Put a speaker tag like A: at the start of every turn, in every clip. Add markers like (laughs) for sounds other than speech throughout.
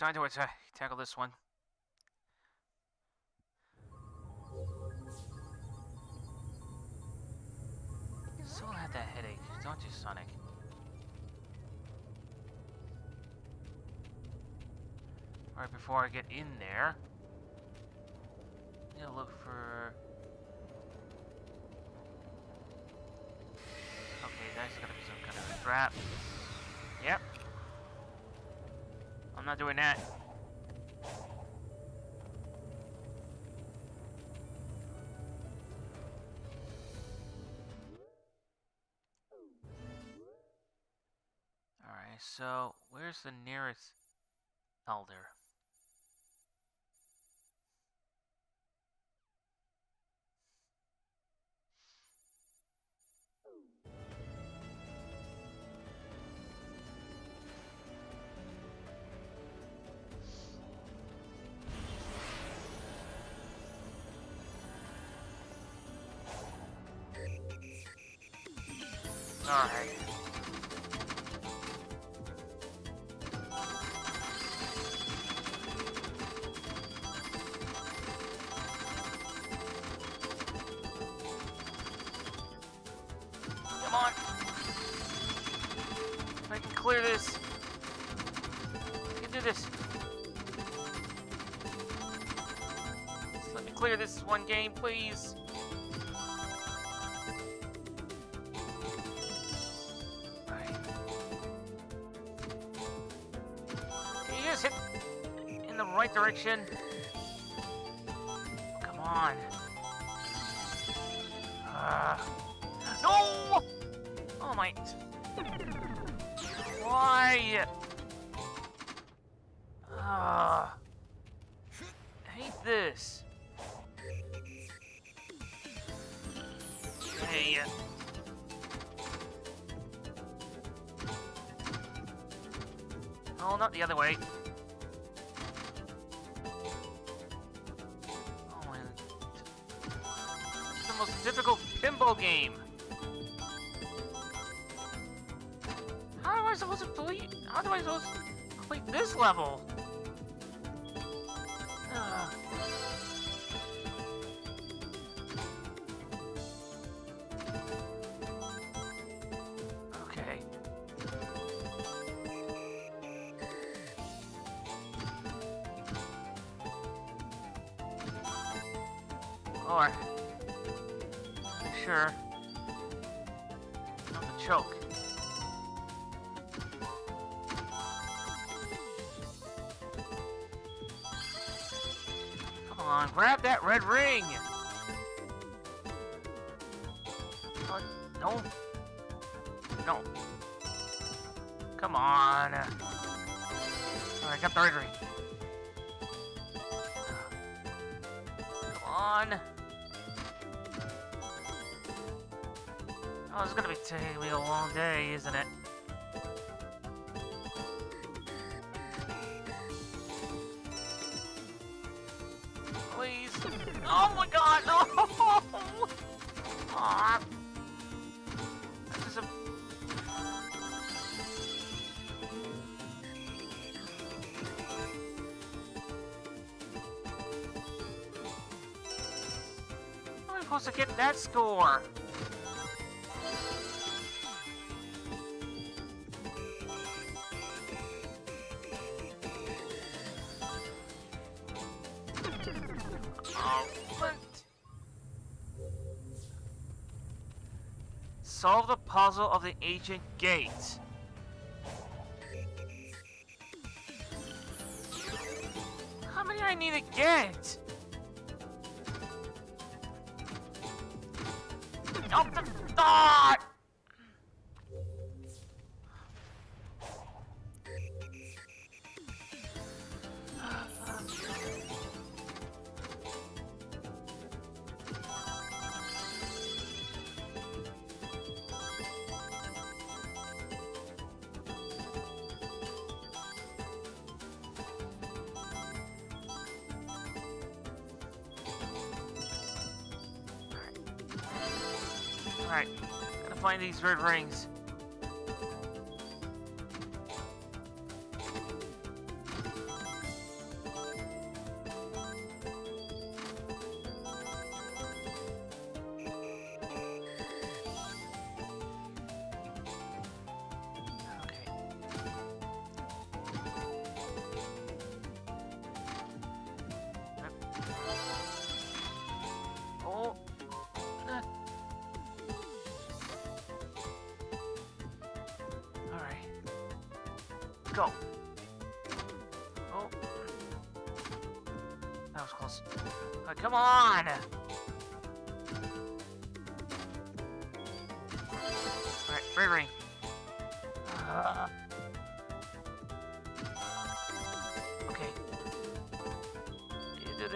A: time to tackle this one. You still have that headache, don't you, Sonic? Alright, before I get in there, I'm gonna look for... Okay, that's gotta be some kind of trap. Yep. I'm not doing that. Alright, so where's the nearest elder? Come on. I can clear this. I can do this. Let me clear this one game, please. The right direction? Come on. Ah. no! Oh my. Why? Ah. I hate this. Hey. Oh, not the other way. Difficult pinball game. How am I supposed to play? How am I supposed to complete this level? Supposed to get that score? Solve the puzzle of the ancient gate. How many I need to get? Rings.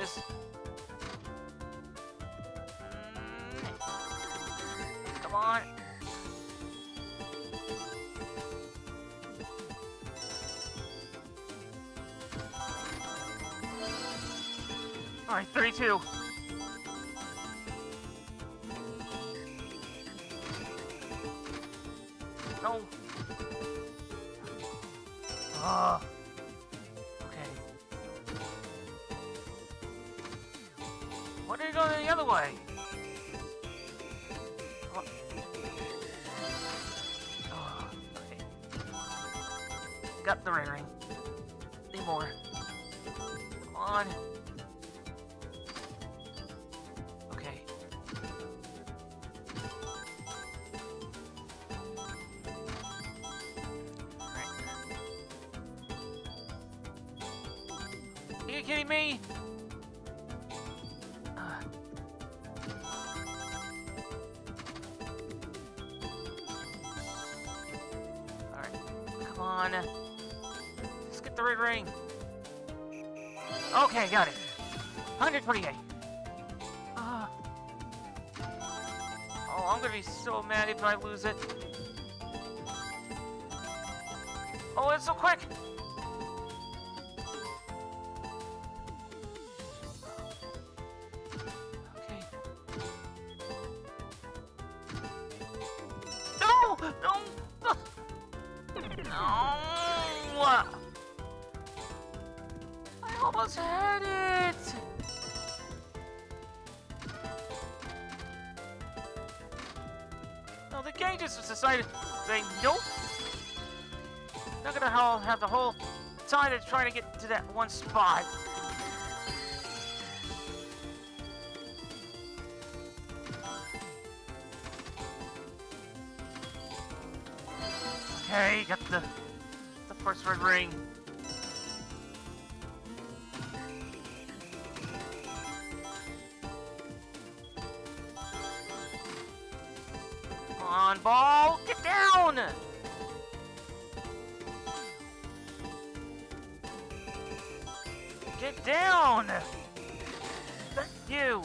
A: This. Mm. Come on. Alright, 32. 128. Ah. Oh, I'm gonna be so mad if I lose it. Not gonna ha- have the whole time to try to get to that one spot. Okay, got the the first red ring. Come on, ball, get down! Down! Thank you!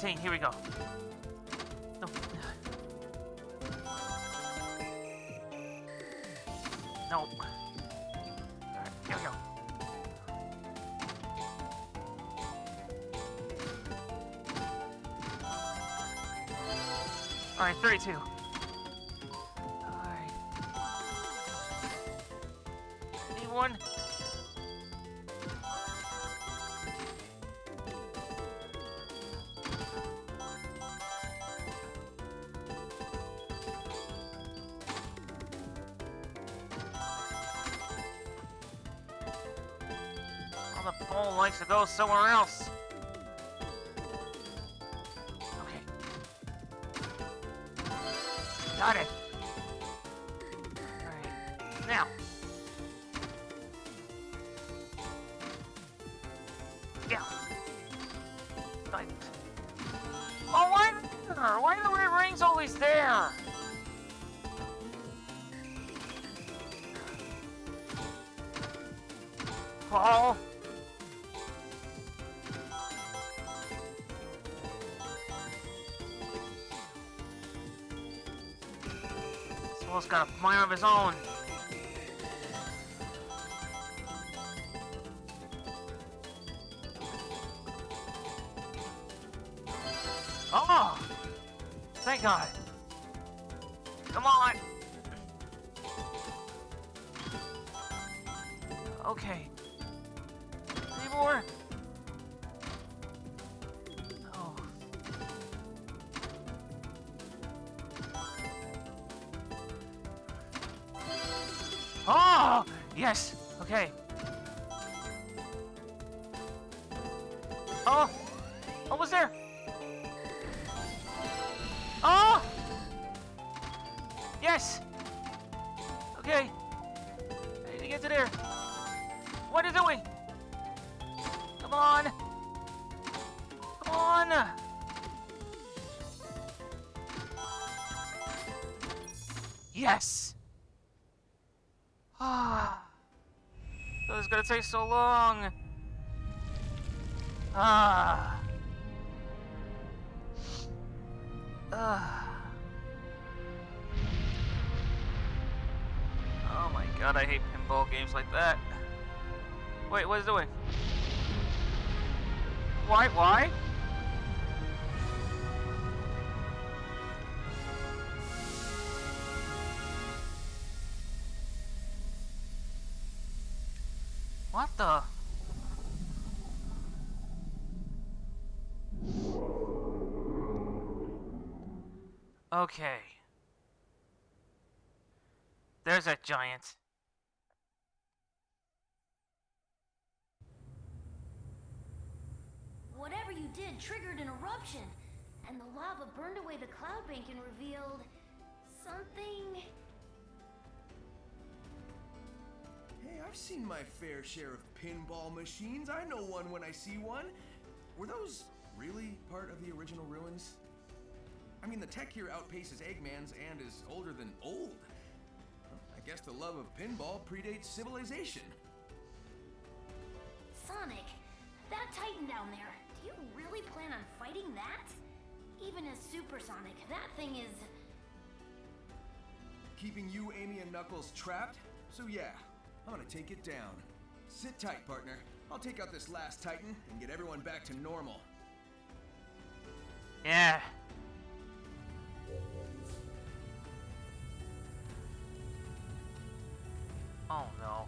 A: 16, here we go. Got it. Now. Yeah. Oh, why? Why are the red rings always there? Paul. Got a mind of his own. So long. Ah. Ah. Oh my god, I hate pinball games like that. Wait, what is it doing? Why, why? What the? Okay. There's that giant.
B: Whatever you did triggered an eruption, and the lava burned away the cloud bank and revealed something.
C: Hey, I've seen my fair share of pinball machines. I know one when I see one. Were those really part of the original ruins? I mean, the tech here outpaces Eggman's and is older than old. Well, I guess the love of pinball predates civilization.
B: Sonic, that Titan down there, do you really plan on fighting that? Even as Super Sonic, that thing is.
C: Keeping you, Amy, and Knuckles trapped? So yeah, I'm gonna take it down. Sit tight, partner. I'll take out this last Titan and get everyone back to normal.
A: Yeah. Oh no.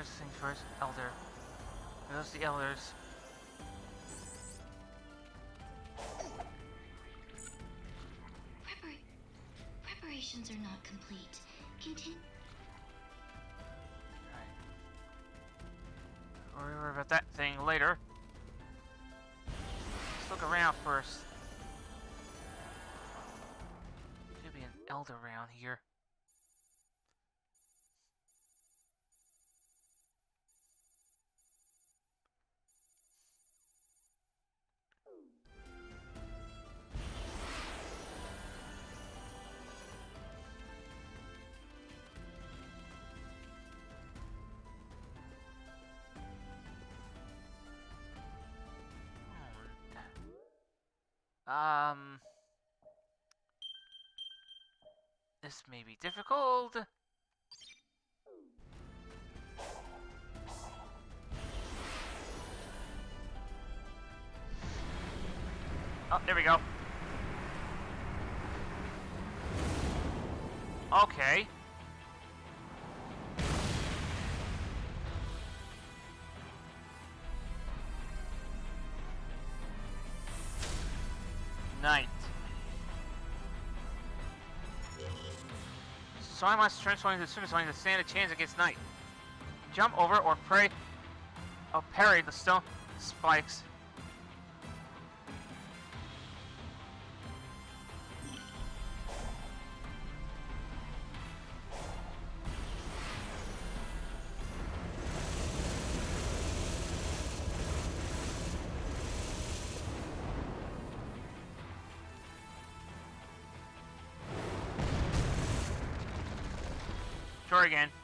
A: First things first, Elder. There's the Elders.
D: Prepar- preparations are not complete. Continue.
A: We'll worry about that thing later. Let's look around first. Should be an elder around here. Um. This may be difficult. Oh, there we go. Okay. So I must transform into Super Sonic to stand a chance against Knight. Jump over or pray or parry the stone spikes. Again.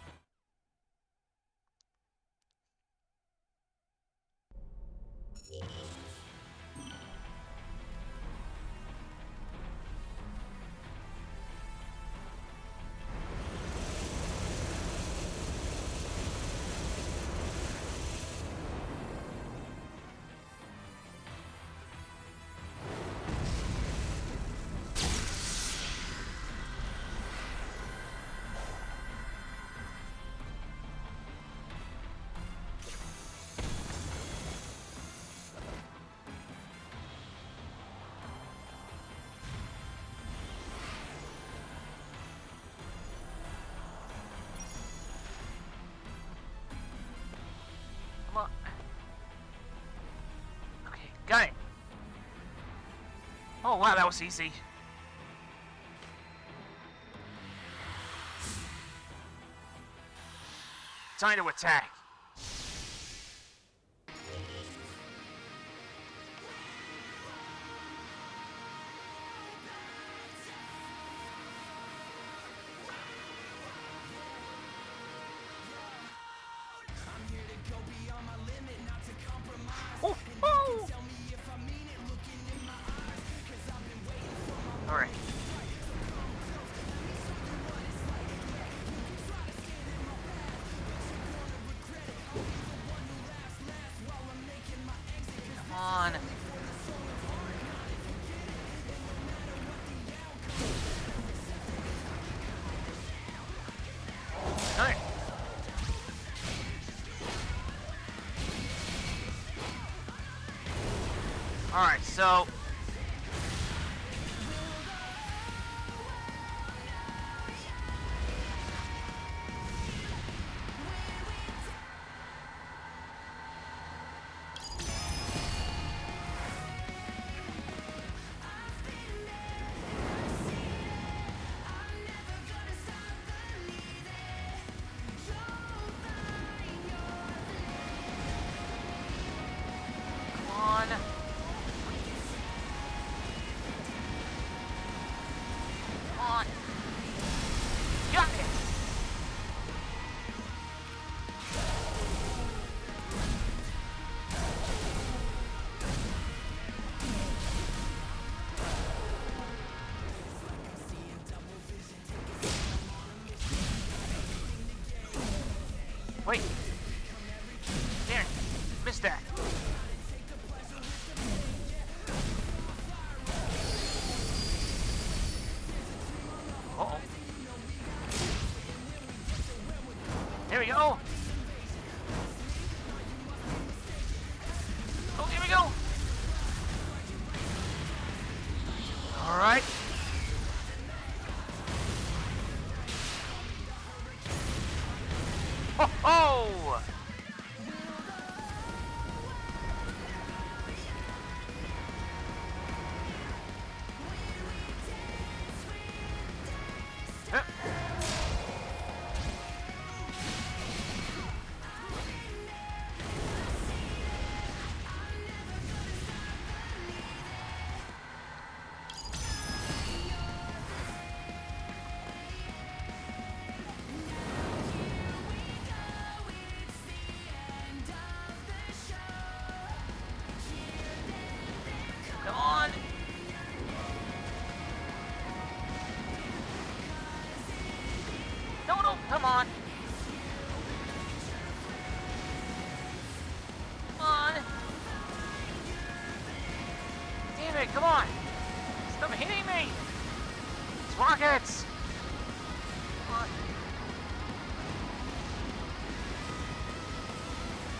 E: Oh wow, that was easy. Time to attack. No.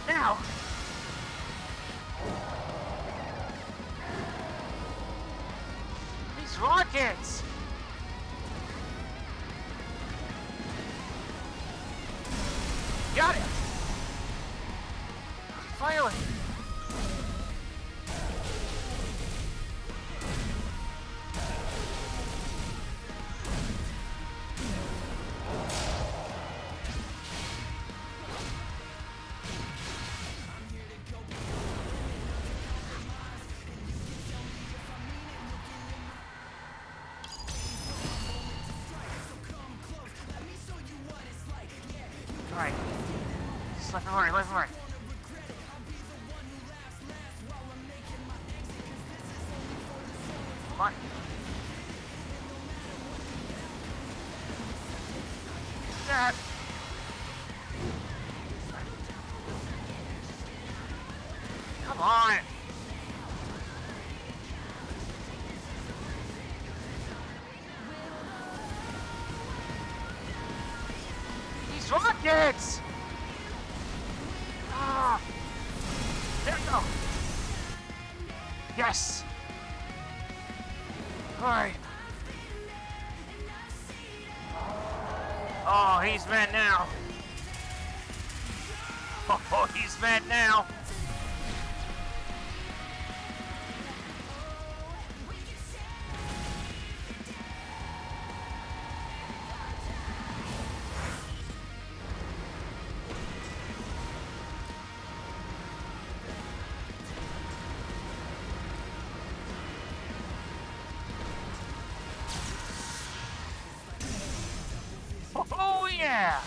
E: now. These rockets! Listen, Lori, listen, Lori.
A: Yeah!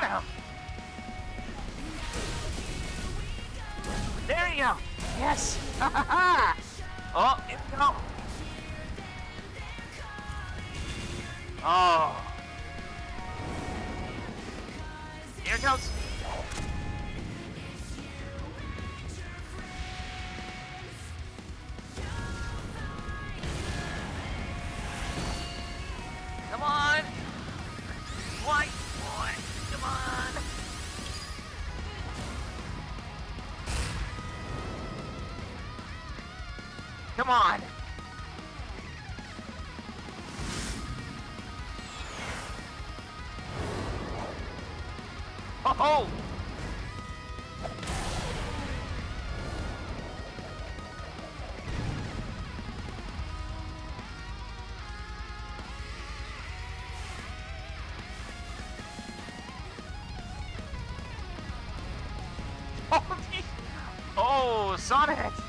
A: Got him! There you go! Yes! On! Oh! (laughs) oh, Sonic!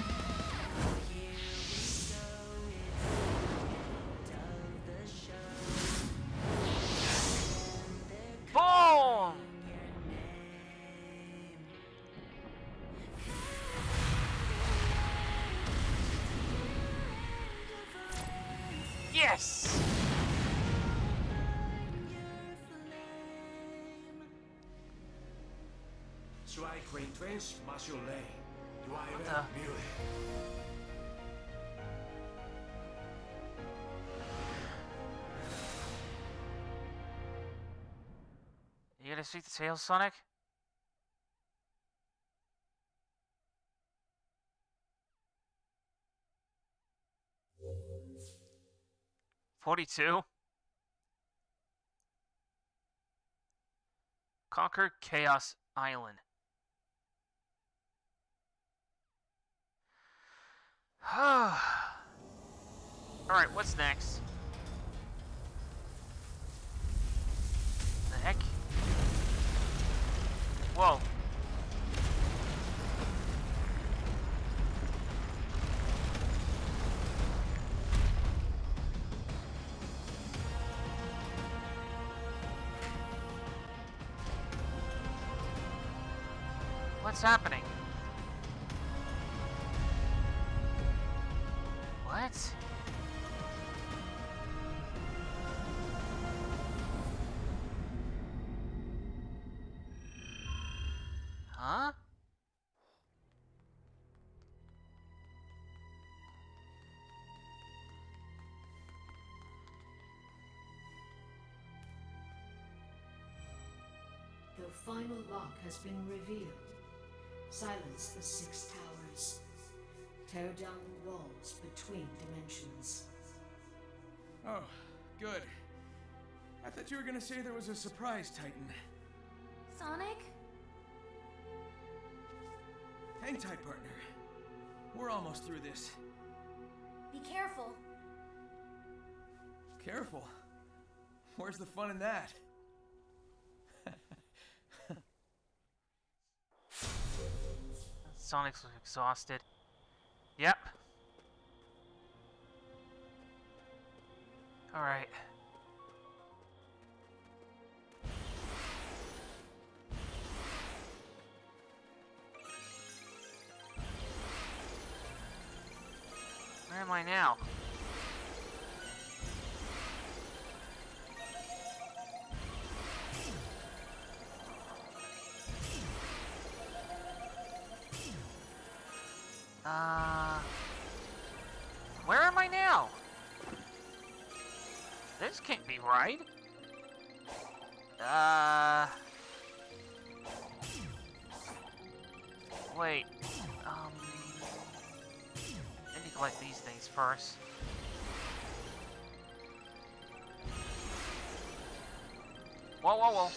F: Zwei Quaintrens Majolet. Dwyer
A: the-. You gonna see the tail, Sonic? Forty-two. Conquer Chaos Island. (sighs) Alright, what's next? The heck? Whoa. What's happening?
G: Final lock has been revealed. Silence the six towers. Tear down the walls between dimensions.
C: Oh, good. I thought you were gonna say there was a surprise, Titan.
B: Sonic?
C: Hang tight, partner. We're almost through this.
B: Be careful.
C: Careful. Where's the fun in that?
A: Sonic's exhausted. Yep. Alright. Where am I now? Can't be right. Uh, wait. Um, I need to collect these things first. Whoa, whoa, whoa.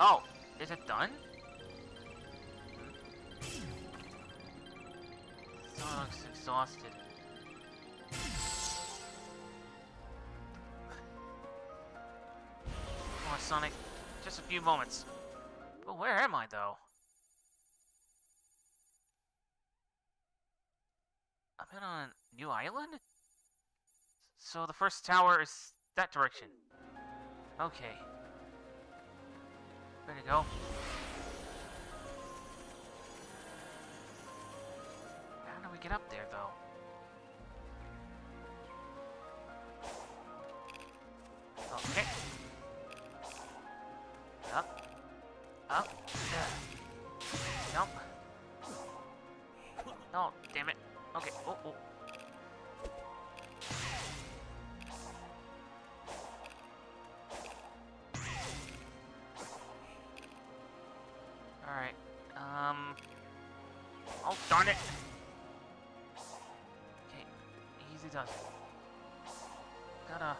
A: Oh, is it done? Someone looks exhausted. Sonic. Just a few moments. But where am I, though? I'm in on a new island? So the first tower is that direction. Okay. Ready to go. How do we get up there, though? Okay. Darn it. Okay. Easy done. Gotta.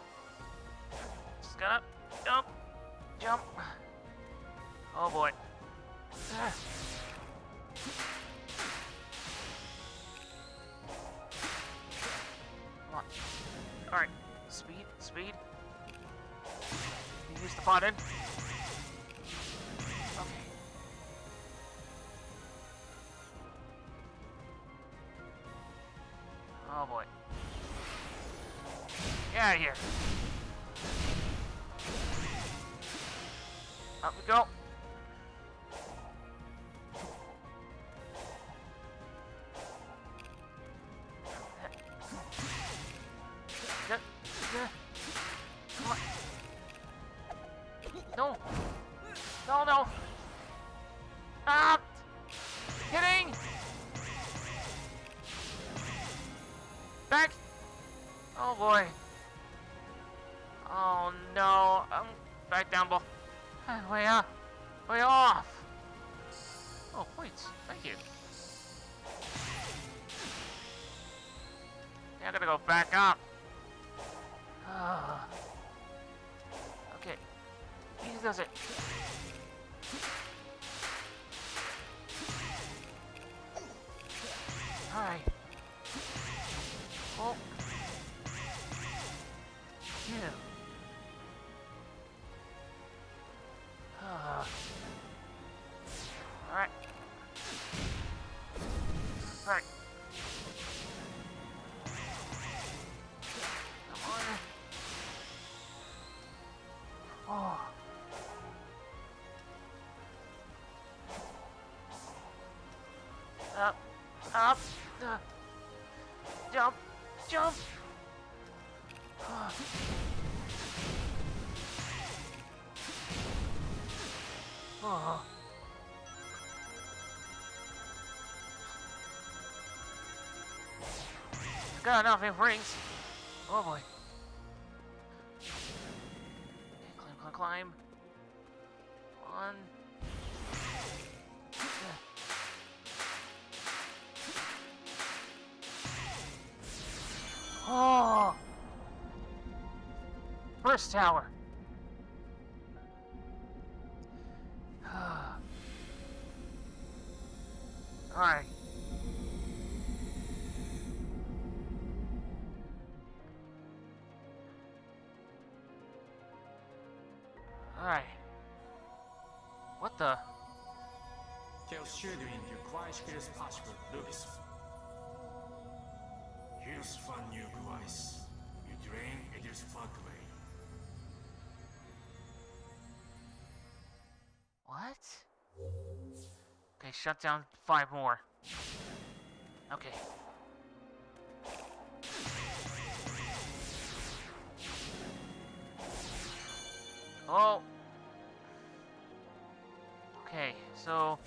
A: Just gotta jump. Jump. Oh boy. Come on. Alright. Speed, speed. Use the button. I gotta go back up. (sighs) Okay. Easy does it. Alright. Got enough in rings. Oh boy. Climb, climb, climb. One. Oh! First tower. Shut down five more. Okay. Oh. Okay, so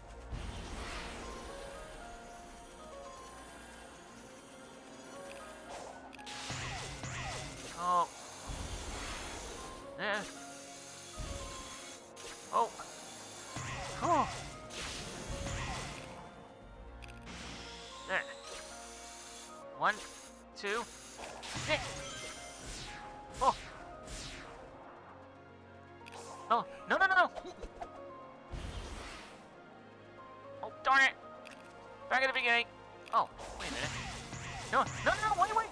A: two, six. Oh. No, no, no, no. Oh, darn it. Back at the beginning. Oh, wait a minute. No, no, no, no, wait, wait.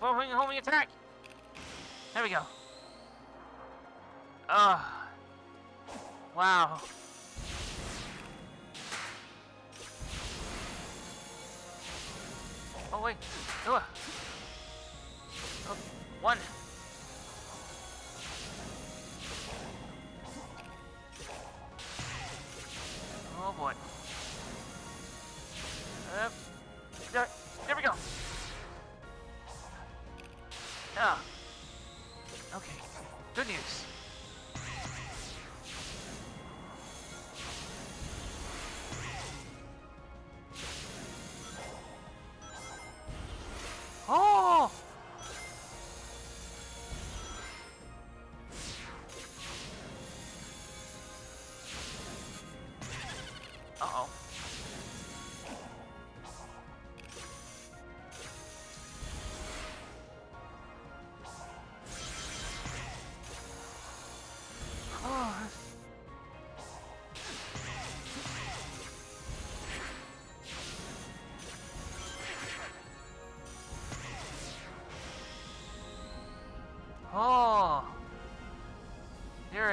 A: Homing, homing attack. There we go. Ah. wow.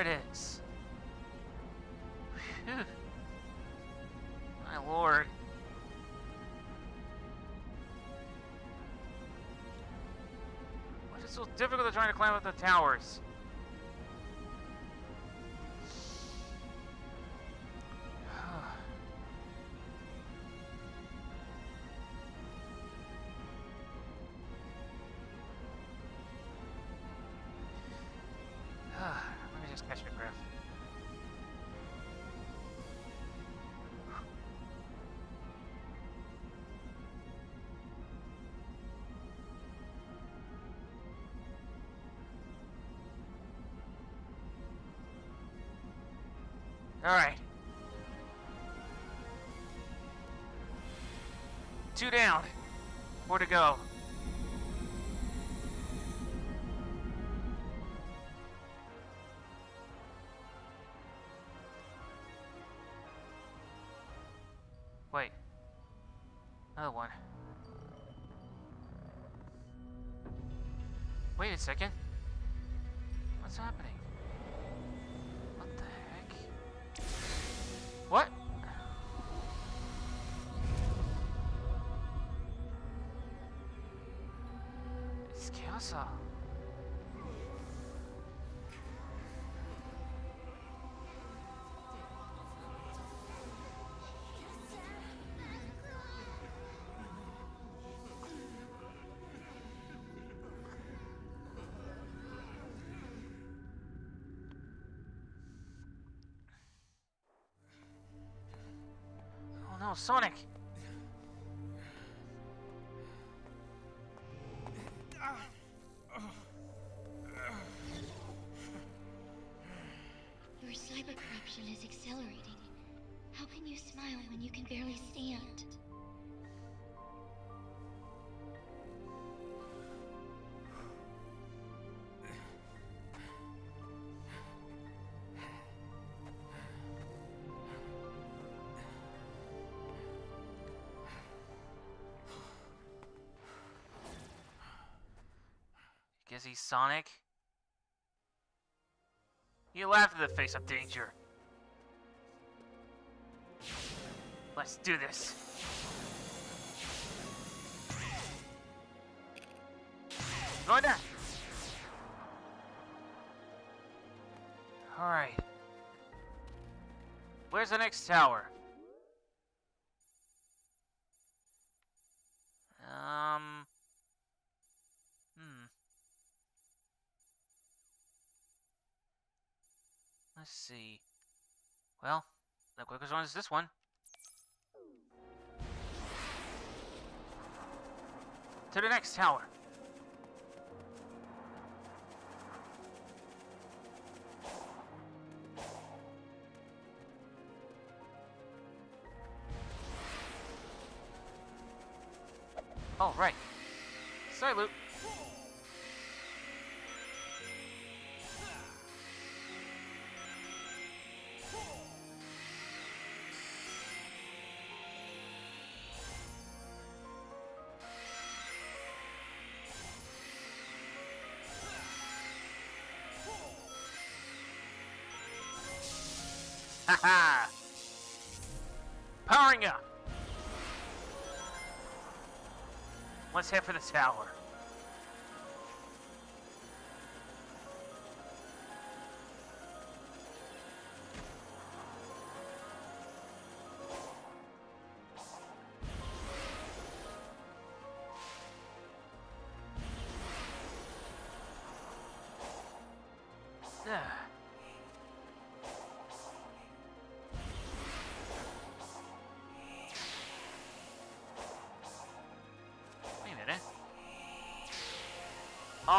A: Is. Phew. My lord. What is so difficult trying to climb up the towers? Two down. More to go. Wait. Another one. Wait a second. What's happening? Oh no, Sonic!
D: Is accelerating. How can you smile when you can barely stand?
A: Guess he's Sonic? You laughed in the face of danger. Let's do this. Going down. Alright. Where's the next tower? Um. Hmm. Let's see. Well, the quickest one is this one. To the next tower. Oh, right. Sorry, Luke. Haha! Powering up! Let's head for the tower.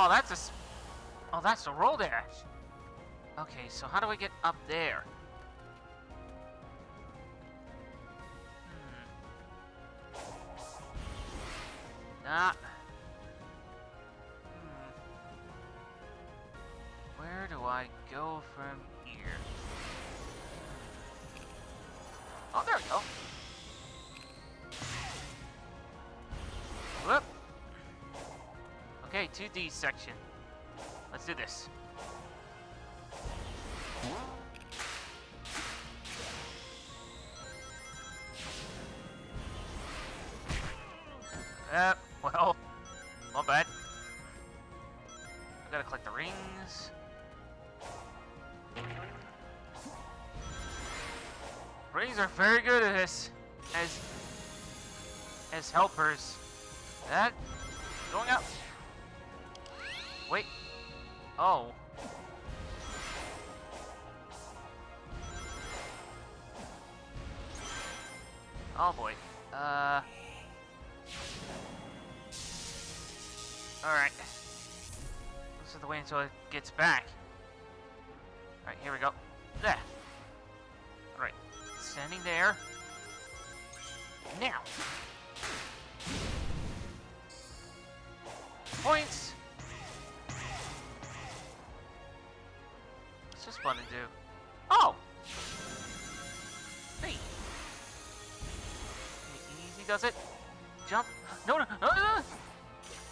A: Oh, that's a. Oh, that's a roll dash. Okay, so how do I get up there? Hmm. Ah. 2D section. Let's do this. Oh boy. Uh. Alright. This is the way until it gets back. Alright, here we go. There. Alright. Standing there. Now. Points. What's this button do? Oh! Does it. Jump. No, no, no, no.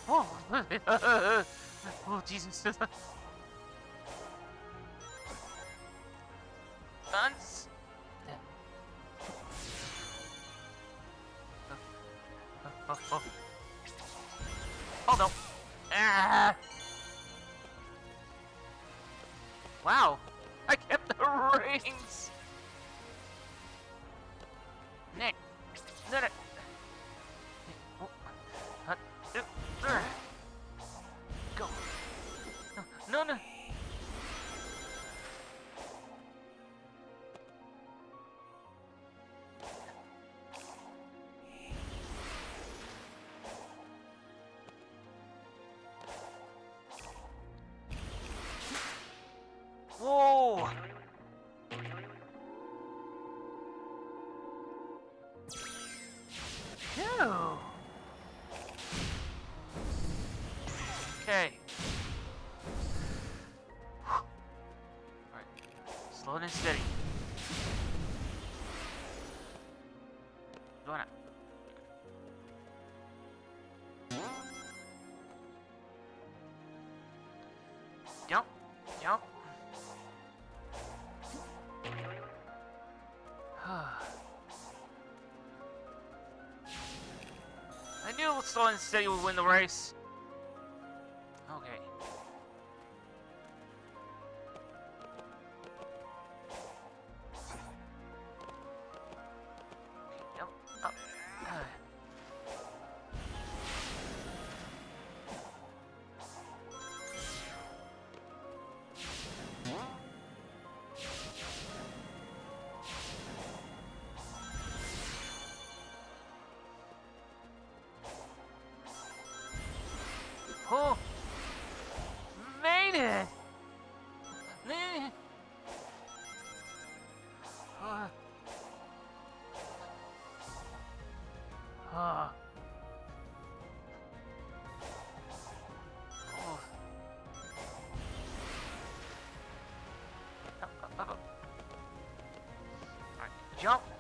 A: Oh, uh, oh Jesus. (laughs) Guns. Oh, oh. Oh Phew. I knew slow and steady would win the race. Jump.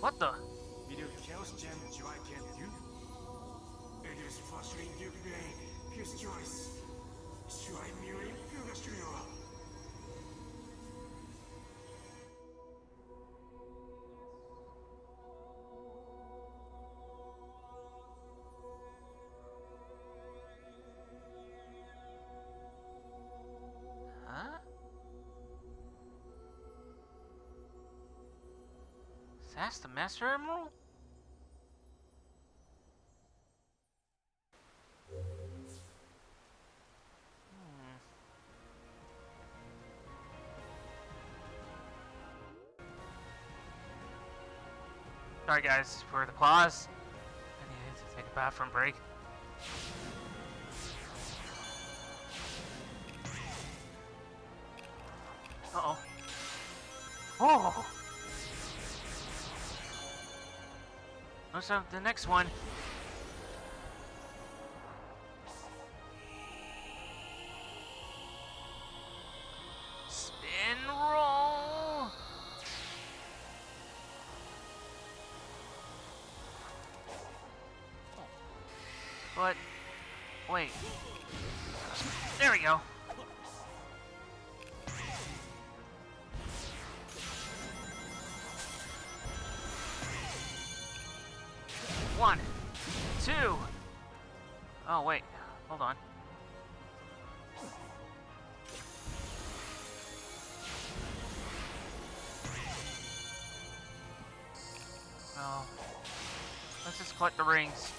A: What the?
F: Video Chaos Gem Joy can do. It is frustrating you today.
A: Is that the Master Emerald? Hmm. Sorry guys for the pause. I needed to take a bathroom break. Uh-oh. Oh! Let's have the next one. Collect the rings.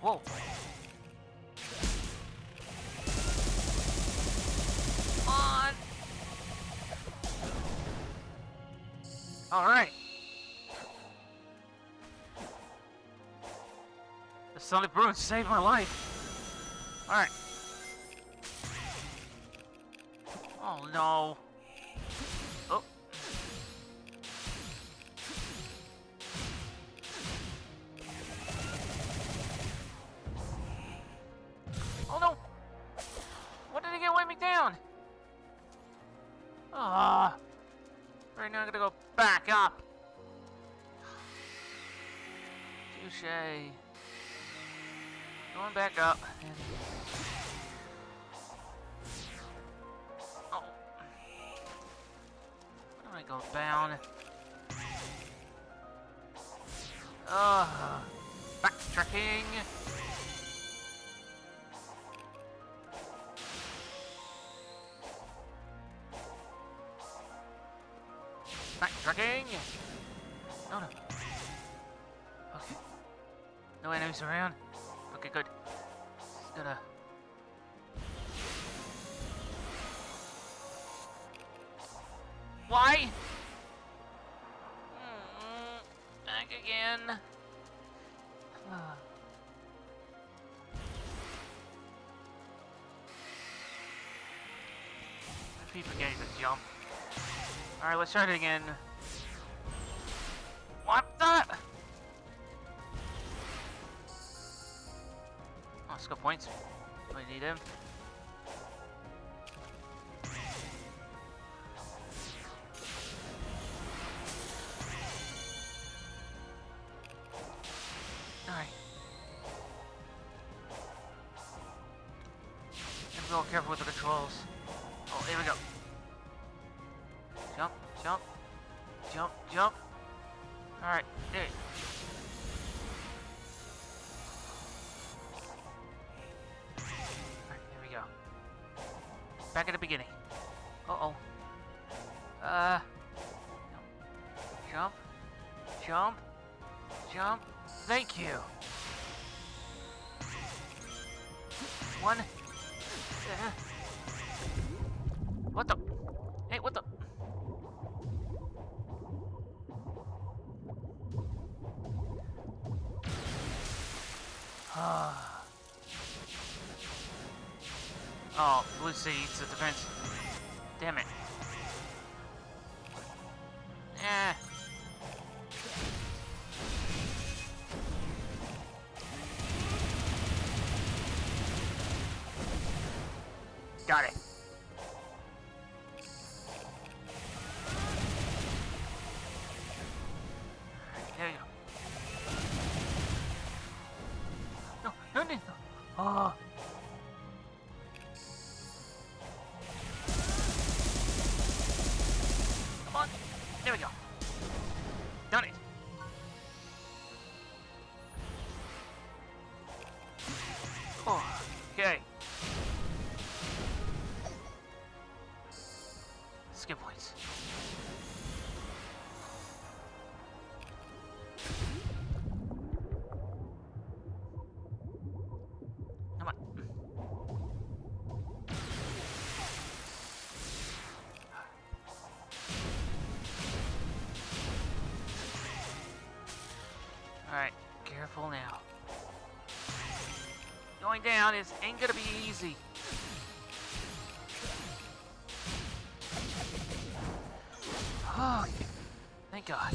A: Whoa. on. All right. The Sonic Bruin saved my life. All right. No. Backtracking! No, no. Okay. No enemies around? Okay, good. Just gonna... Why? Mm, back again. I keep forgetting to jump. Alright, let's try it again. him. Careful with the controls. Oh, here we go. Jump, jump, jump, jump. Alright, there Back at the beginning. Uh-oh. Uh. Jump. Jump. Jump. Thank you. One. Uh, what the? careful now. Going down is ain't gonna be easy. Oh, thank God.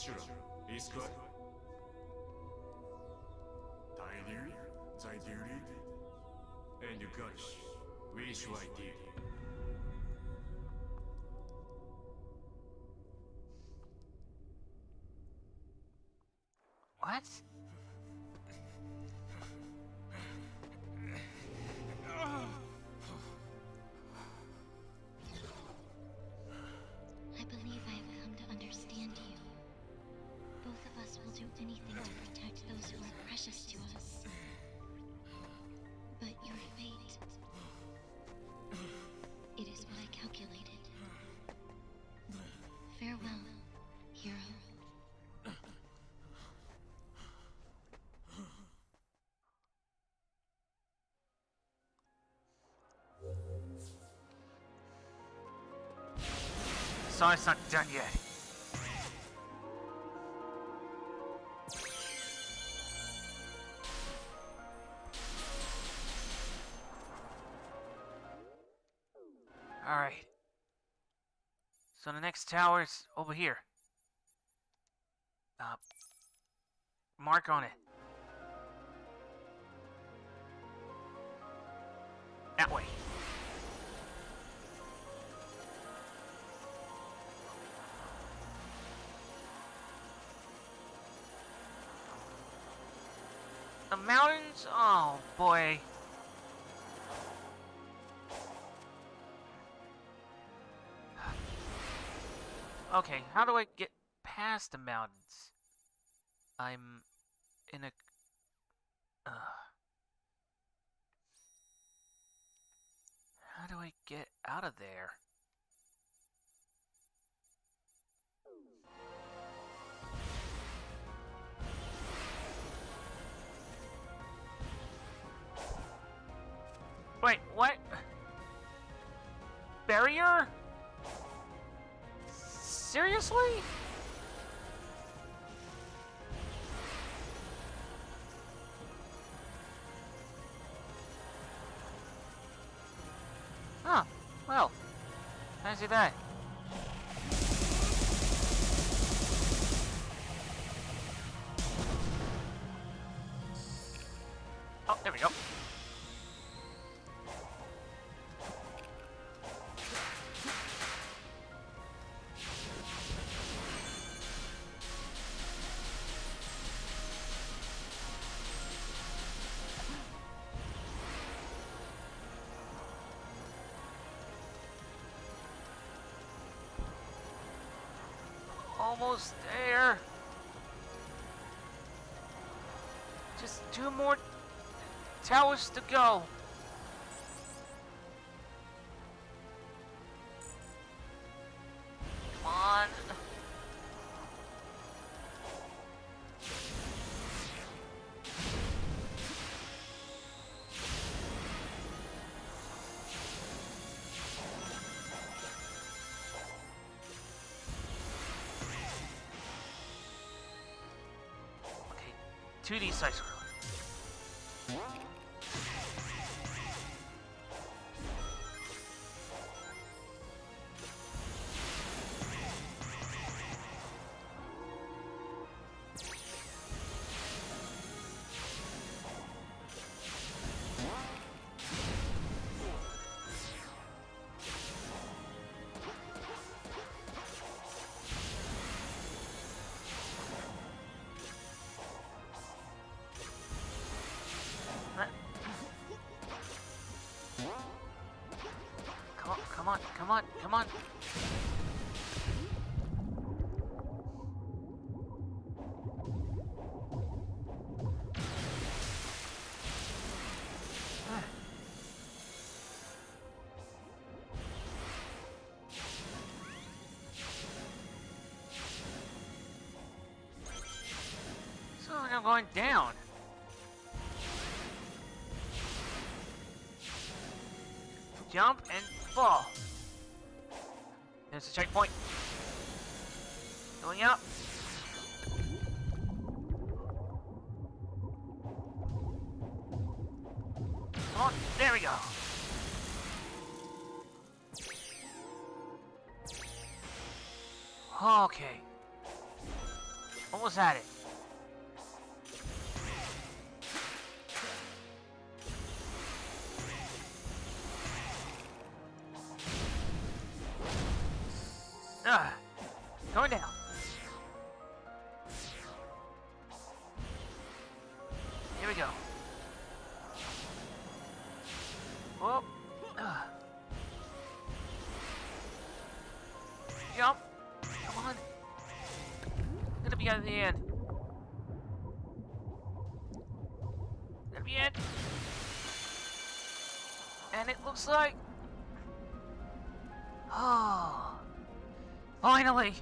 D: Ashura is good. anything to protect those who are precious to us. But your fate... It is what I calculated. Farewell, hero.
A: Sorry it's not done yet. next tower's over here. Uh, mark on it. That way. The mountains? Oh boy. Okay, how do I get past the mountains? I'm in a. Uh, how do I get out of there? Wait, what? Barrier? Seriously? Huh. Well, fancy that. Oh, there we go. Almost there. Just two more towers to go. 2D side scroller. Come on, come on, come on. So I'm going down. Jump and fall. There's a checkpoint. Going up. Looks like. Oh. Finally!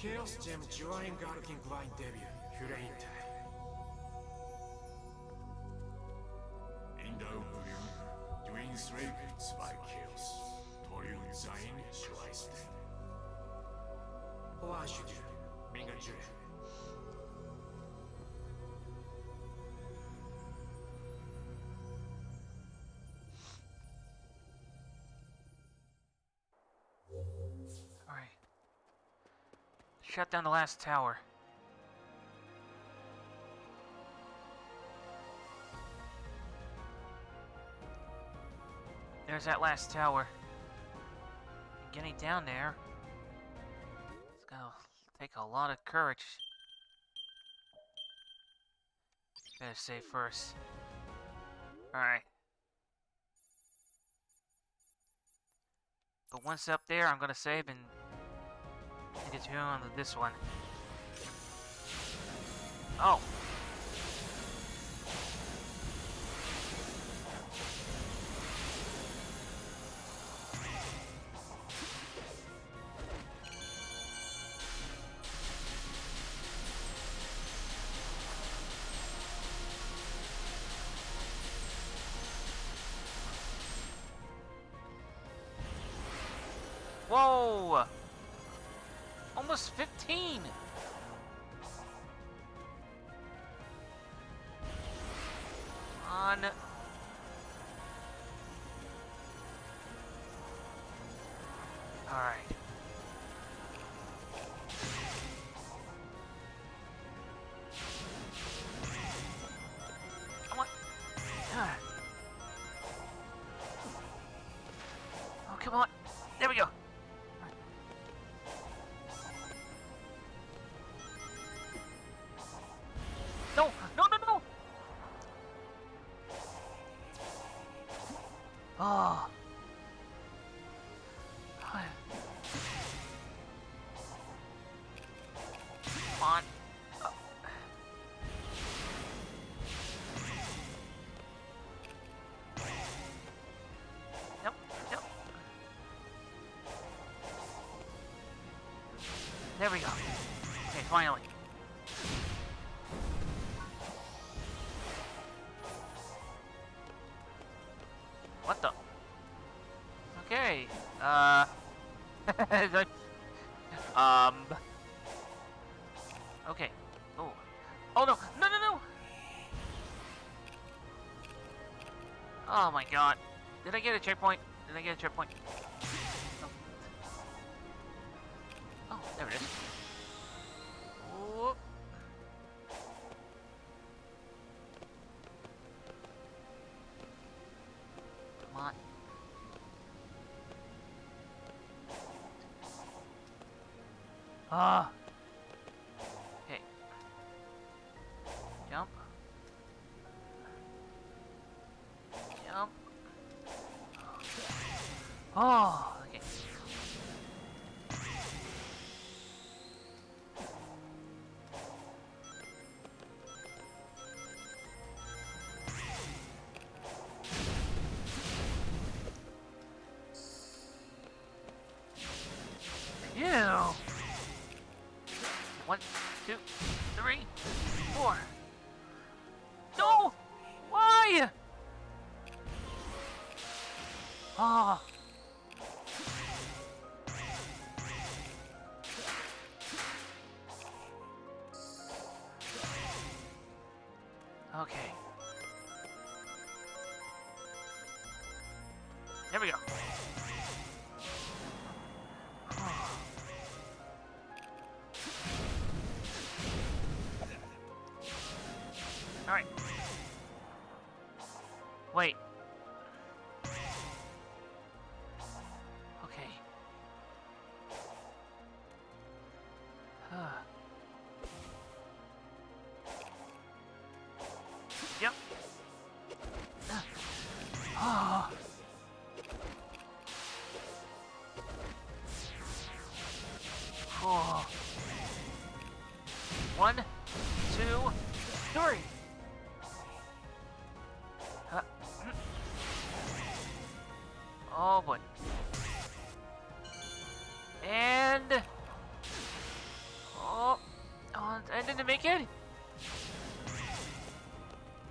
F: Chaos Gem Join Galakin Blind Debut, Hyureintai. In the oblivion, twins records by Chaos. Toriel Zain Schleisten. Wow. 八十
A: Shut down the last tower. There's that last tower. Getting down there. It's gonna take a lot of courage. Better save first. Alright. But once up there, I'm gonna save and continue on to this one. Oh. There we go. Okay, finally. What the? Okay. Uh. (laughs) um. Okay. Oh. Oh no! No! No! No! Oh my god. Did I get a checkpoint? Did I get a checkpoint? Okay. There we go.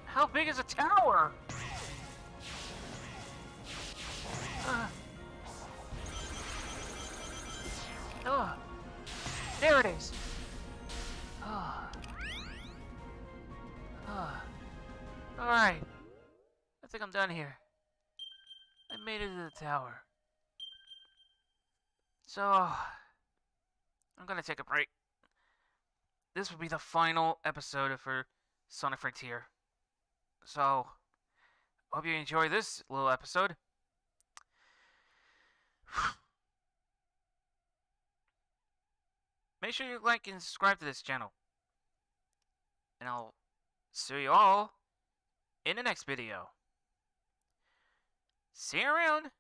A: How big is a tower? Uh. Oh, there it is. Ah. Ah. Alright. I think I'm done here. I made it to the tower. So, I'm gonna take a break. This will be the final episode of for Sonic Frontier. So, hope you enjoy this little episode. (sighs) Make sure you like and subscribe to this channel. And I'll see you all in the next video. See you around.